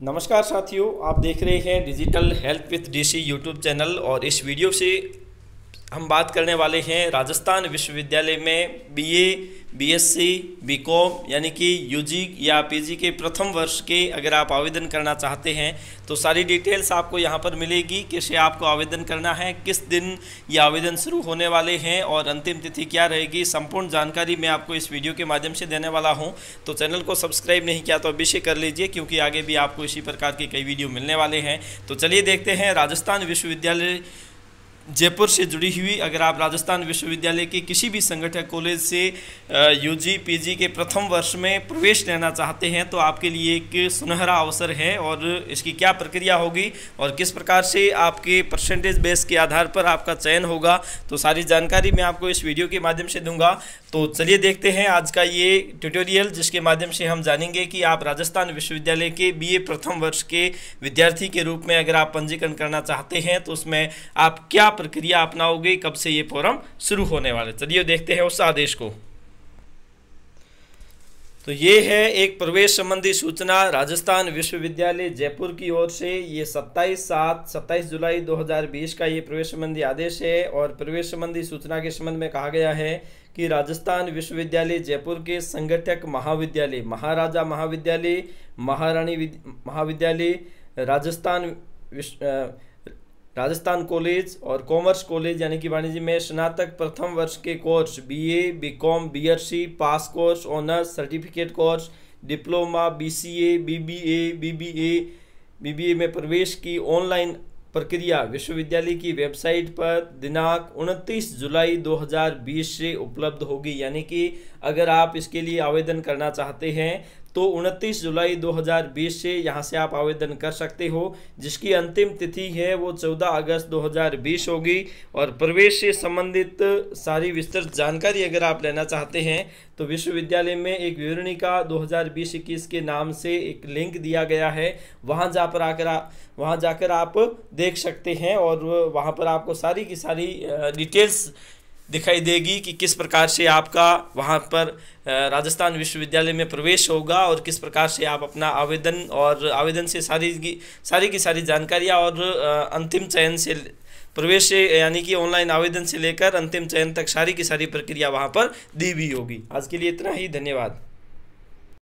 नमस्कार साथियों आप देख रहे हैं digital health with DC YouTube channel और इस वीडियो से हम बात करने वाले हैं राजस्थान विश्वविद्यालय में बीए, बीएससी, बीकॉम यानी कि यूजी या पीजी के प्रथम वर्ष के अगर आप आवेदन करना चाहते हैं तो सारी डिटेल्स आपको यहाँ पर मिलेगी कैसे आपको आवेदन करना है किस दिन ये आवेदन शुरू होने वाले हैं और अंतिम तिथि क्या रहेगी संपूर्ण जानकारी मैं आपको इस वीडियो के माध्यम से देने वाला हूँ। तो चैनल को सब्सक्राइब नहीं किया तो अवश्य कर लीजिए क्योंकि आगे भी आपको इसी प्रकार के कई वीडियो मिलने वाले हैं। तो चलिए देखते हैं राजस्थान विश्वविद्यालय जयपुर से जुड़ी हुई, अगर आप राजस्थान विश्वविद्यालय के किसी भी संगठन कॉलेज से यूजी पीजी के प्रथम वर्ष में प्रवेश लेना चाहते हैं तो आपके लिए एक सुनहरा अवसर है और इसकी क्या प्रक्रिया होगी और किस प्रकार से आपके परसेंटेज बेस के आधार पर आपका चयन होगा तो सारी जानकारी मैं आपको इस वीडियो के माध्यम से दूँगा। तो चलिए देखते हैं आज का ये ट्यूटोरियल जिसके माध्यम से हम जानेंगे कि आप राजस्थान विश्वविद्यालय के बीए प्रथम वर्ष के विद्यार्थी के रूप में अगर आप पंजीकरण करना चाहते हैं तो उसमें आप क्या प्रक्रिया अपनाओगे, कब से ये फॉरम शुरू होने वाले चलिए देखते हैं उस आदेश को। तो ये है एक प्रवेश संबंधी सूचना। राजस्थान विश्वविद्यालय जयपुर की ओर से ये 27 सात 27 जुलाई 2020 का ये प्रवेश संबंधी आदेश है और प्रवेश संबंधी सूचना के संबंध में कहा गया है कि राजस्थान विश्वविद्यालय जयपुर के संगठक महाविद्यालय, महाराजा महाविद्यालय, महारानी महाविद्यालय, राजस्थान राजस्थान कॉलेज और कॉमर्स कॉलेज यानी कि वाणिज्य में स्नातक प्रथम वर्ष के course BA, BCom, BSc, pass course honours certificate course diploma BCA, BBA, BBA, BBA में प्रवेश की ऑनलाइन प्रक्रिया विश्वविद्यालय की वेबसाइट पर दिनांक 29 जुलाई 2020 से उपलब्ध होगी। यानी कि अगर आप इसके लिए आवेदन करना चाहते हैं तो 29 जुलाई 2020 से यहाँ से आप आवेदन कर सकते हो, जिसकी अंतिम तिथि है वो 14 अगस्त 2020 होगी। और प्रवेश से संबंधित सारी विस्तृत जानकारी अगर आप लेना चाहते हैं तो विश्वविद्यालय में एक विवरणिका 2020-21 के नाम से एक लिंक दिया गया है। वहाँ जा पर आकर वहाँ जाकर आप देख सकते हैं और वहाँ पर आपको सारी की सारी डिटेल्स दिखाई देगी कि किस प्रकार से आपका वहाँ पर राजस्थान विश्वविद्यालय में प्रवेश होगा और किस प्रकार से आप अपना आवेदन और आवेदन से सारी की सारी की सारी जानकारियाँ और अंतिम चयन से प्रवेश से, यानी कि ऑनलाइन आवेदन से लेकर अंतिम चयन तक सारी की सारी प्रक्रिया वहाँ पर दी हुई होगी। आज के लिए इतना ही, धन्यवाद।